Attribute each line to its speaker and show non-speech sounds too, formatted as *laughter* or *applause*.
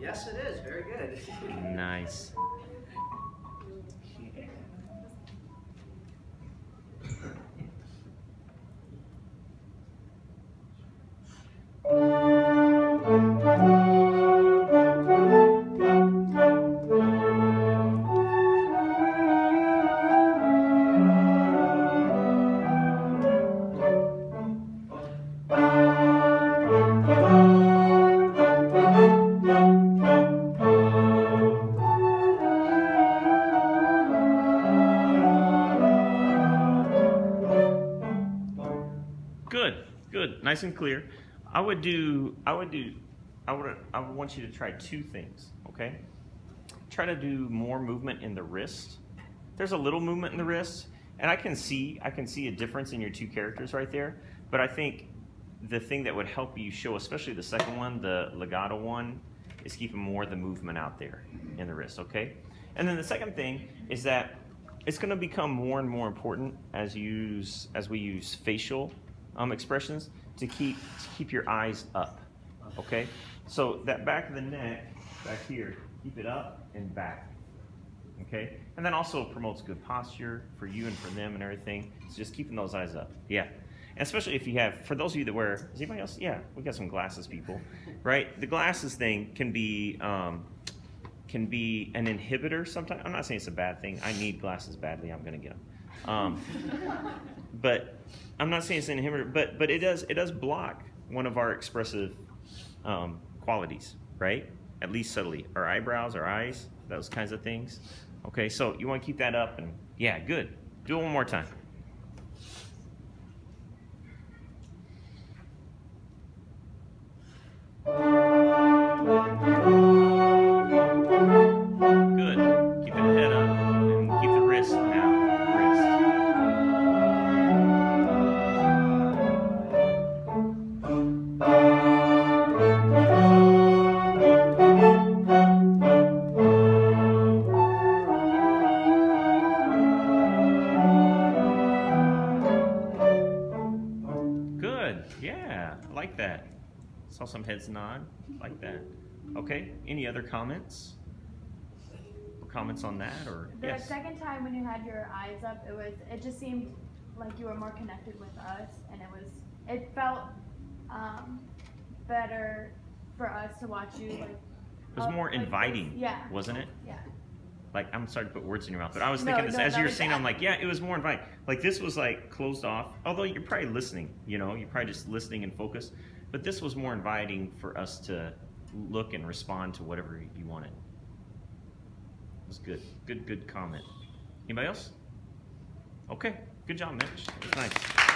Speaker 1: Yes, it is. Very good. *laughs*
Speaker 2: Nice. Good, good, nice and clear. I would do, I would do, I would, I would want you to try two things, okay? Try to do more movement in the wrist. There's a little movement in the wrist, and I can see, I can see a difference in your two characters right there. But I think the thing that would help you show, especially the second one, the legato one, is keeping more of the movement out there in the wrist, okay? And then the second thing is that it's going to become more and more important as use as we use facial um, expressions to keep to keep your eyes up. Okay, so that back of the neck back here, keep it up and back. Okay, and then also promotes good posture for you and for them and everything. It's just keeping those eyes up. Yeah. Especially if you have, for those of you that wear, is anybody else? Yeah, we got some glasses people, right? The glasses thing can be um, can be an inhibitor sometimes. I'm not saying it's a bad thing. I need glasses badly. I'm going to get them. Um, but I'm not saying it's an inhibitor, but but it does it does block one of our expressive um, qualities, right? At least subtly, our eyebrows, our eyes, those kinds of things. Okay, so you want to keep that up, and yeah, good. Do it one more time. Like that. Saw some heads nod. Like that. Okay. Any other comments? Or comments on that or
Speaker 3: The
Speaker 2: yes?
Speaker 3: second time when you had your eyes up, it was it just seemed like you were more connected with us, and it was it felt um, better for us to watch you. Like,
Speaker 2: It was
Speaker 3: up
Speaker 2: more
Speaker 3: like
Speaker 2: inviting,
Speaker 3: Yeah.
Speaker 2: wasn't it?
Speaker 3: Yeah.
Speaker 2: Like I'm sorry to put words in your mouth, but I was
Speaker 3: No,
Speaker 2: thinking this
Speaker 3: no,
Speaker 2: as you were saying. I'm like, yeah, it was more inviting. Like this was like closed off. Although you're probably listening, you know, you're probably just listening and focused. But this was more inviting for us to look and respond to whatever you wanted. It was good, good, good comment. Anybody else? Okay, good job, Mitch. It was nice.